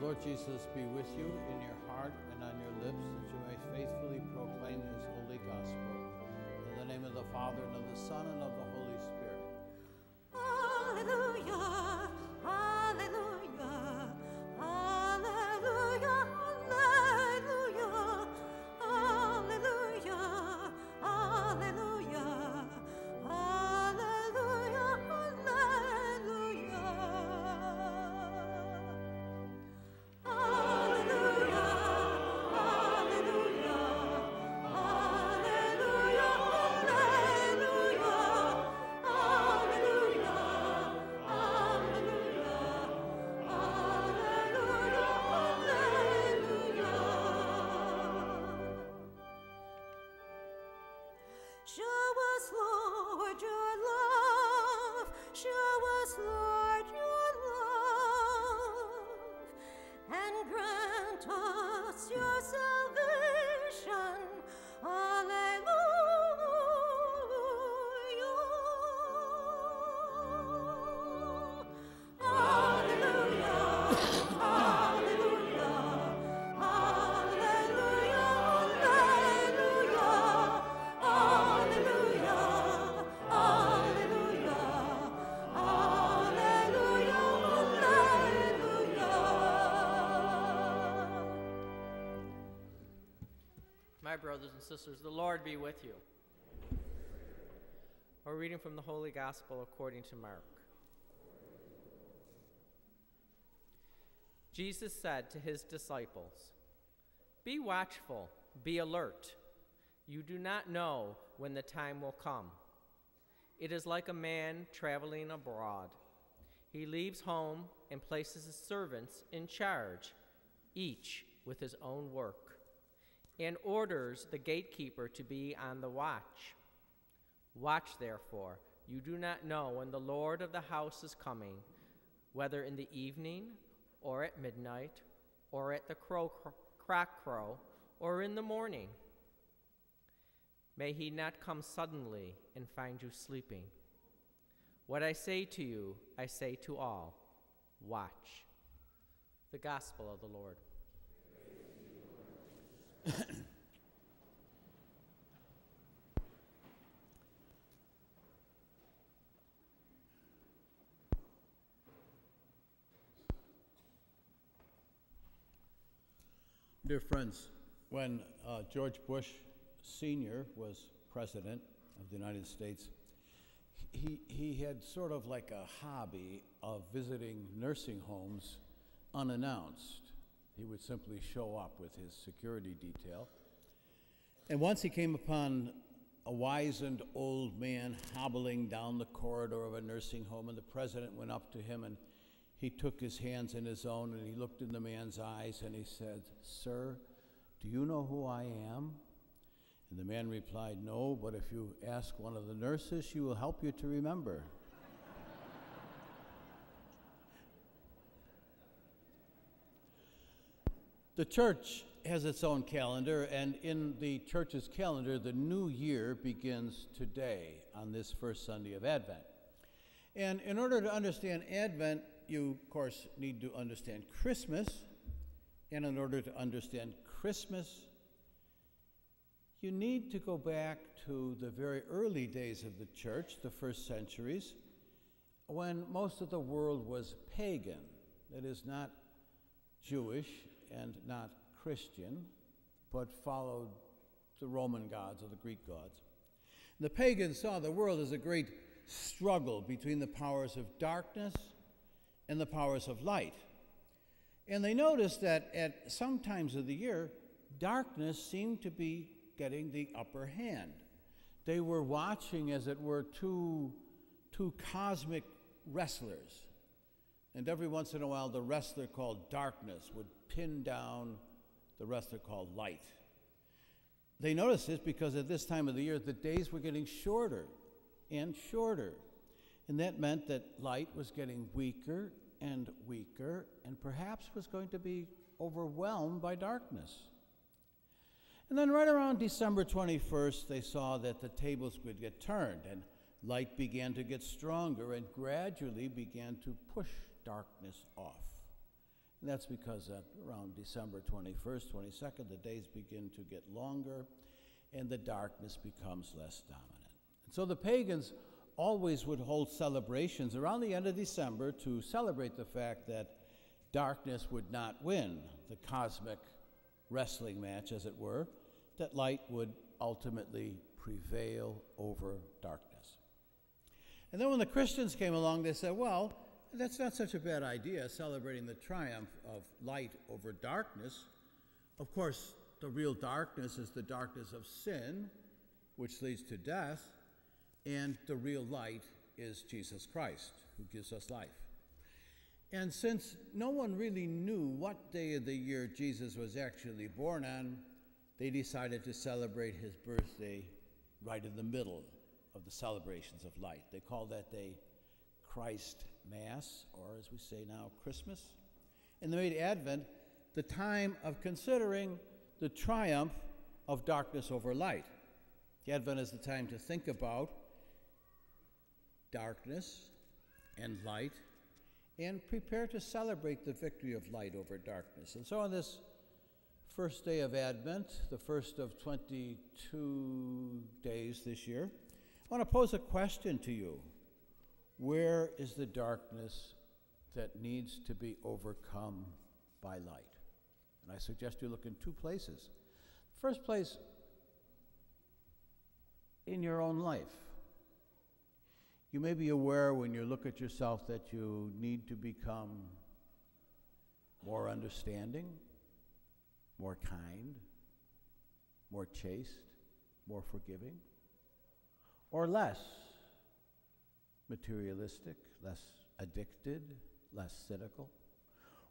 Lord Jesus be with you in your heart and on your lips, that you may faithfully proclaim his holy gospel. In the name of the Father, and of the Son, and of the brothers and sisters, the Lord be with you. A reading from the Holy Gospel according to Mark. Jesus said to his disciples, Be watchful, be alert. You do not know when the time will come. It is like a man traveling abroad. He leaves home and places his servants in charge, each with his own work, and orders the gatekeeper to be on the watch. Watch, therefore. You do not know when the Lord of the house is coming, whether in the evening, or at midnight, or at the crow, crack crow, or in the morning. May he not come suddenly and find you sleeping. What I say to you, I say to all watch. The Gospel of the Lord. Dear friends, when uh, George Bush Sr. was president of the United States, he, he had sort of like a hobby of visiting nursing homes unannounced. He would simply show up with his security detail. And once he came upon a wizened old man hobbling down the corridor of a nursing home, and the president went up to him and he took his hands in his own and he looked in the man's eyes and he said, Sir, do you know who I am? And the man replied, No, but if you ask one of the nurses, she will help you to remember. The church has its own calendar, and in the church's calendar, the new year begins today on this first Sunday of Advent. And in order to understand Advent, you, of course, need to understand Christmas. And in order to understand Christmas, you need to go back to the very early days of the church, the first centuries, when most of the world was pagan, that is, not Jewish and not Christian, but followed the Roman gods or the Greek gods. The pagans saw the world as a great struggle between the powers of darkness and the powers of light. And they noticed that at some times of the year, darkness seemed to be getting the upper hand. They were watching, as it were, two, two cosmic wrestlers. And every once in a while, the wrestler called darkness would pin down the rest are called light. They noticed this because at this time of the year, the days were getting shorter and shorter. And that meant that light was getting weaker and weaker, and perhaps was going to be overwhelmed by darkness. And then, right around December 21st, they saw that the tables would get turned, and light began to get stronger and gradually began to push darkness off. And that's because at around December 21st, 22nd, the days begin to get longer and the darkness becomes less dominant. And so the pagans always would hold celebrations around the end of December to celebrate the fact that darkness would not win the cosmic wrestling match, as it were, that light would ultimately prevail over darkness. And then when the Christians came along, they said, well, that's not such a bad idea, celebrating the triumph of light over darkness. Of course, the real darkness is the darkness of sin, which leads to death, and the real light is Jesus Christ, who gives us life. And since no one really knew what day of the year Jesus was actually born on, they decided to celebrate his birthday right in the middle of the celebrations of light. They called that day Christ Mass, or as we say now, Christmas. And they made Advent the time of considering the triumph of darkness over light. The Advent is the time to think about darkness and light and prepare to celebrate the victory of light over darkness. And so on this first day of Advent, the first of 22 days this year, I want to pose a question to you. Where is the darkness that needs to be overcome by light? And I suggest you look in two places. First place, in your own life. You may be aware when you look at yourself that you need to become more understanding, more kind, more chaste, more forgiving, or less materialistic, less addicted, less cynical.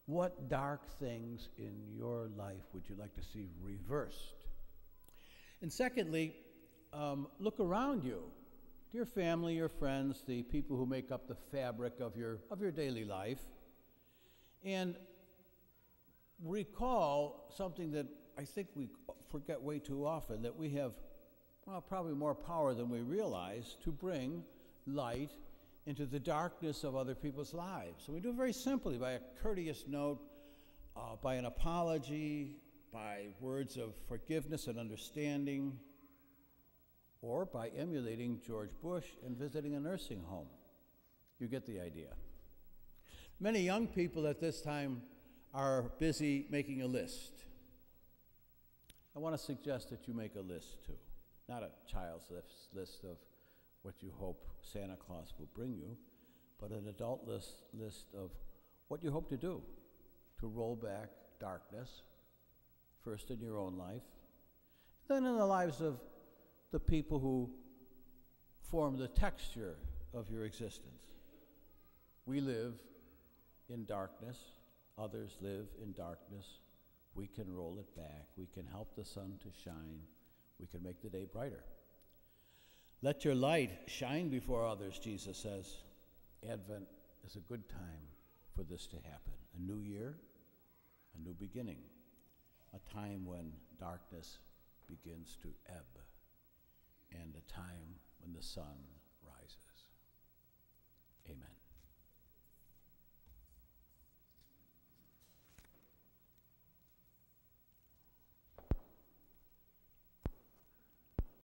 What dark things in your life would you like to see reversed? And secondly, um, look around you. Your family, your friends, the people who make up the fabric of your, of your daily life. And recall something that I think we forget way too often that we have, well, probably more power than we realize to bring light into the darkness of other people's lives. So we do it very simply by a courteous note, uh, by an apology, by words of forgiveness and understanding, or by emulating George Bush and visiting a nursing home. You get the idea. Many young people at this time are busy making a list. I want to suggest that you make a list too, not a child's list of what you hope Santa Claus will bring you, but an adult list, list of what you hope to do to roll back darkness, first in your own life, then in the lives of the people who form the texture of your existence. We live in darkness, others live in darkness. We can roll it back, we can help the sun to shine, we can make the day brighter. Let your light shine before others, Jesus says. Advent is a good time for this to happen. A new year, a new beginning, a time when darkness begins to ebb, and a time when the sun